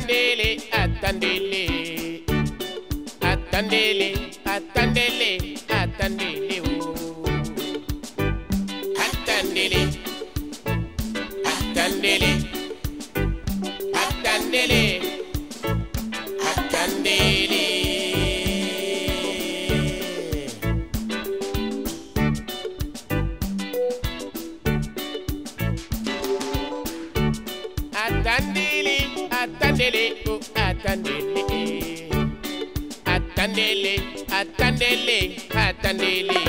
attendele, attendele, attendele, attendele, attendele, oh. attendele, attendele, attendele, attendele. atandele o oh, atandele atandele atandele atandele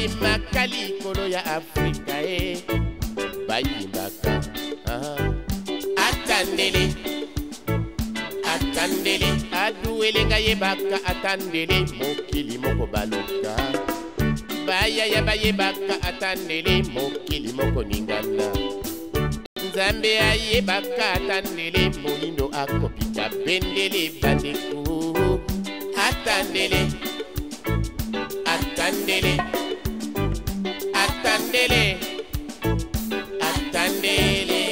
bayembaka likolo ya afrika e eh. bayembaka atandele atandele aduwele nga yebaka atandele mokili moko baloka bayaya bayebaka atandele mokili moko ningana nzambe ayebaka atandele molindo akopika bendele bandeko atandele atandele atandele atandele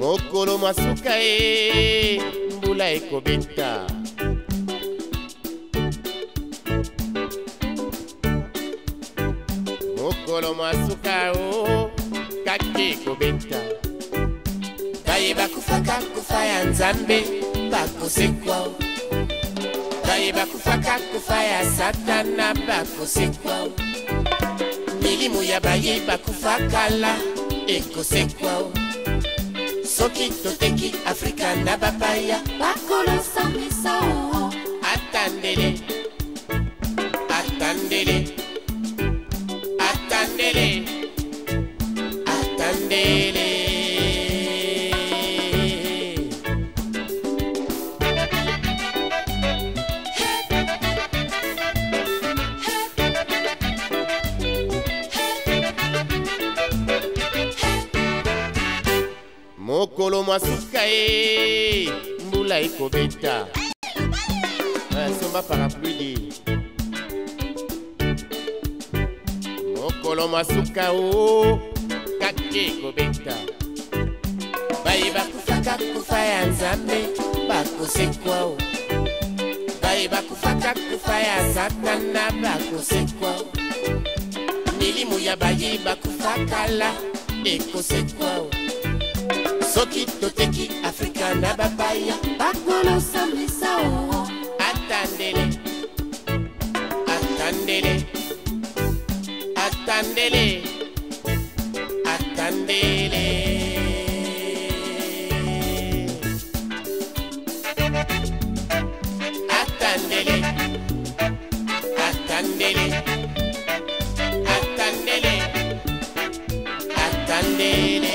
mokolo masuka ye mbula ekobeta likolo mwa suka o kaki kobeta baye bakufaka kufa ya nzambe bakosekwa baye bakufaka kufa ya satana bakosekwa milimu ya baye bakufa kala ekosekwa soki toteki afrika na bapaya bakolosambisa o mokolo mwasuka ye mbula ekobeta asomba eh, parapluidi mokolo mwasuka o kaki ekobeta baye bakufaka kufa ya nzambe bakosekwa o baye bakufaka kufa ya satana bakosekwa o milimu ya baye bakufakala ekosekwa o soki toteki afrika na bapaya bakolosambisa o atandele atandele atandele atandele atandele atandele atandele atandele